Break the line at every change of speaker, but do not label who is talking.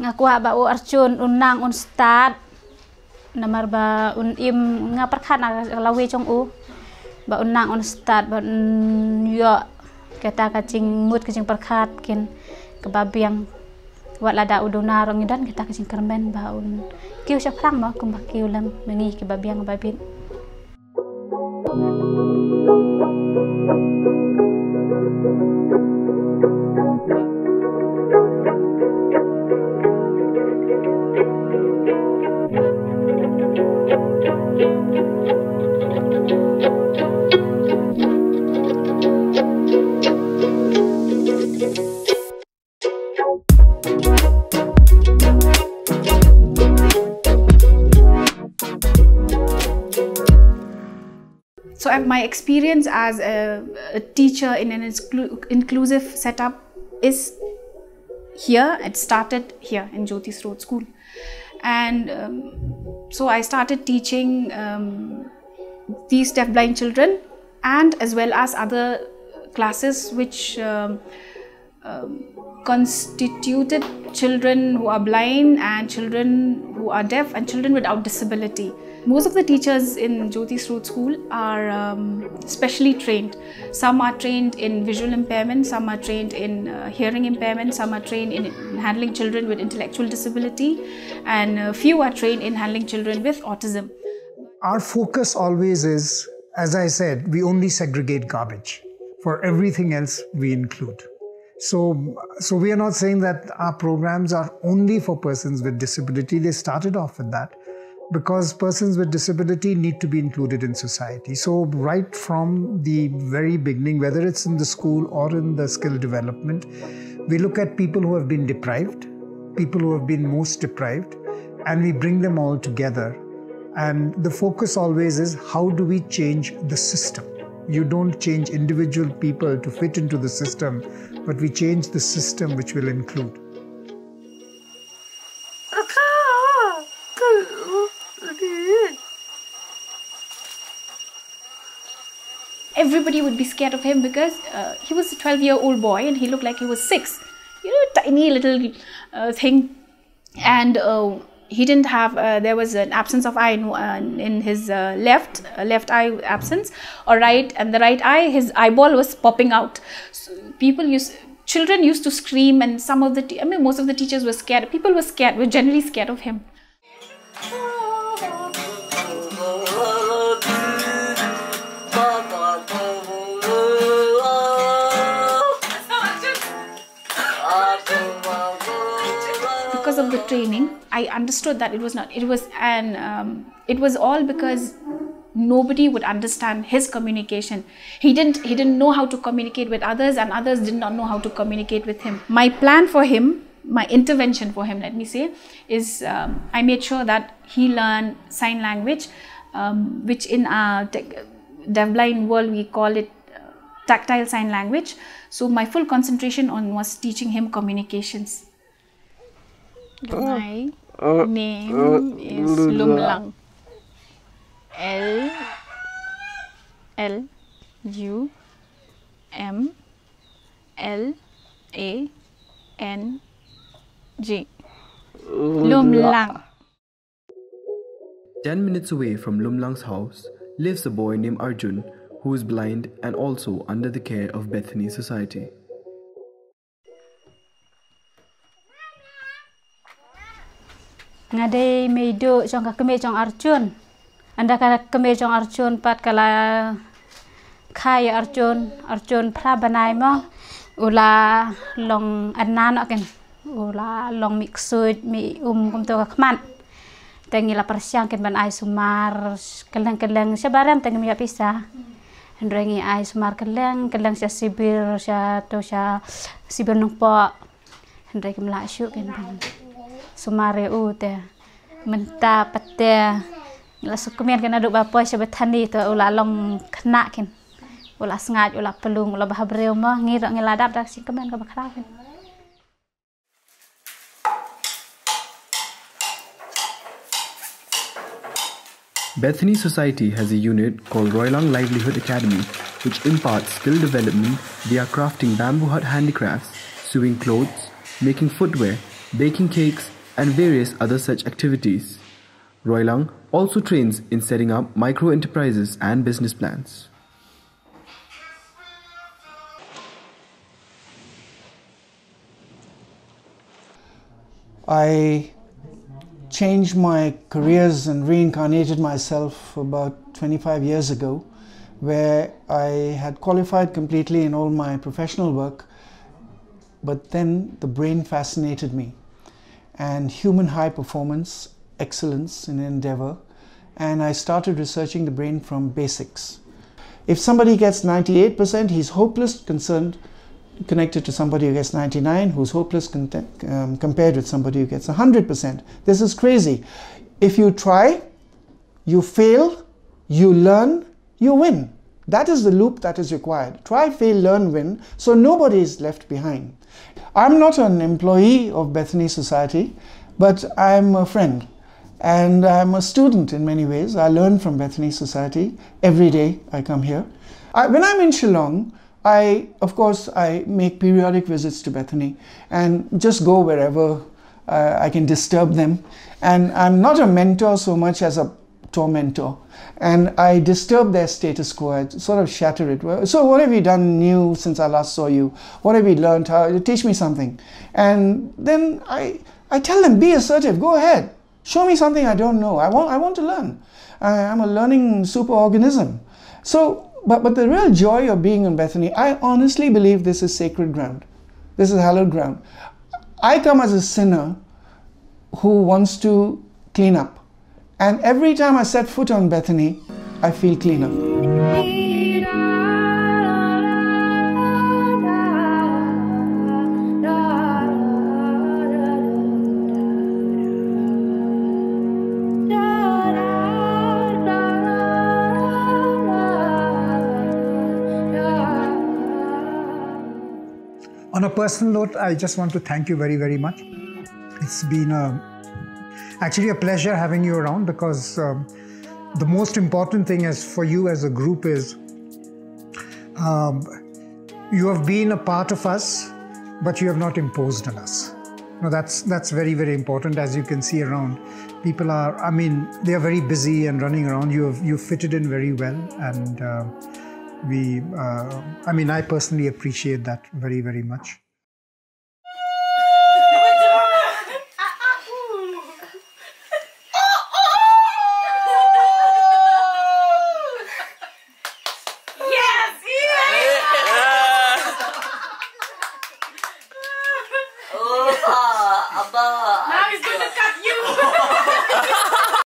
ngaku ba u archun unang un start namar ba un im nga perkhat lawe chong u. Ba unang un start ba yo. Kata kacing mut kacing perkhat kin kebabiang. Wat lada udona rong dan kita kacing kermen ba un kiu sya ma kum ba kiu lam mengi kebabiang babin
So my experience as a, a teacher in an inclusive setup is here. It started here in Jyoti Sroat School, and um, so I started teaching um, these deafblind children, and as well as other classes which um, um, constituted children who are blind and children who are deaf and children without disability. Most of the teachers in Jyoti Sroat School are um, specially trained. Some are trained in visual impairment, some are trained in uh, hearing impairment, some are trained in handling children with intellectual disability, and a few are trained in handling children with autism.
Our focus always is, as I said, we only segregate garbage. For everything else, we include. So, so we are not saying that our programs are only for persons with disability. They started off with that because persons with disability need to be included in society. So, right from the very beginning, whether it's in the school or in the skill development, we look at people who have been deprived, people who have been most deprived, and we bring them all together. And the focus always is how do we change the system? You don't change individual people to fit into the system, but we change the system which will include.
everybody would be scared of him because uh, he was a 12 year old boy and he looked like he was six. You know tiny little uh, thing. And uh, he didn't have uh, there was an absence of eye in, uh, in his uh, left left eye absence or right and the right eye his eyeball was popping out. So people used children used to scream and some of the i mean most of the teachers were scared. People were scared were generally scared of him training i understood that it was not it was and um, it was all because nobody would understand his communication. He didn't he didn't know how to communicate with others and others did not know how to communicate with him. My plan for him my intervention for him let me say is um, i made sure that he learned sign language um, which in our deafblind world we call it uh, tactile sign language. So my full concentration on was teaching him communications
my name is Lumlang. L L U M L A N G. Lumlang.
Ten minutes away from Lumlang's house lives a boy named Arjun who is blind and also under the care of Bethany Society.
Ngadai meido chong ka keme chong Arjun. Anda ka keme chong Arjun pat kala khai Arjun Arjun pra banai mo ula long anan aken ula long miksud mi um kum to ka kman. Tengi la persiang ken ban ai sumar keleng-keleng sabaram tengi mi pisah. Ndrengi ai sumar keleng keleng sia sibir sia to sia sibir nung po. Ndrengi mla syuk ken ban sumare u te menta pate la sukumian kena duk bapa sebet tani tu ula long kena kin. Ula sengat ula pelung ula bahabreu mah ngira ngiladap dak sing kemen ka bakra kin.
Bethany Society has a unit called Roylang Livelihood Academy, which imparts skill development via crafting bamboo hut handicrafts, sewing clothes, making footwear, baking cakes, and various other such activities. Roilang also trains in setting up micro enterprises and business plans.
I changed my careers and reincarnated myself about 25 years ago, where I had qualified completely in all my professional work, but then the brain fascinated me and human high performance, excellence in endeavor, and I started researching the brain from basics. If somebody gets 98%, he's hopeless concerned connected to somebody who gets 99 who's hopeless um, compared with somebody who gets 100%. This is crazy. If you try, you fail, you learn, you win. That is the loop that is required. Try, fail, learn, win, so nobody is left behind. I'm not an employee of Bethany Society, but I'm a friend and I'm a student in many ways. I learn from Bethany Society every day I come here. I, when I'm in Shillong, I, of course, I make periodic visits to Bethany and just go wherever uh, I can disturb them. And I'm not a mentor so much as a tormentor. And I disturb their status quo, I sort of shatter it. So, what have you done new since I last saw you? What have you learned? How, teach me something. And then I, I tell them, be assertive, go ahead. Show me something I don't know. I want, I want to learn. I, I'm a learning superorganism. So, but, but the real joy of being in Bethany, I honestly believe this is sacred ground. This is hallowed ground. I come as a sinner who wants to clean up. And every time I set foot on Bethany, I feel cleaner.
On a personal note, I just want to thank you very, very much. It's been a, actually a pleasure having you around because um, the most important thing is for you as a group is um, you have been a part of us, but you have not imposed on us. No, that's that's very very important. As you can see around, people are. I mean, they are very busy and running around. You have you fitted in very well, and uh, we uh, i mean i personally appreciate that very very much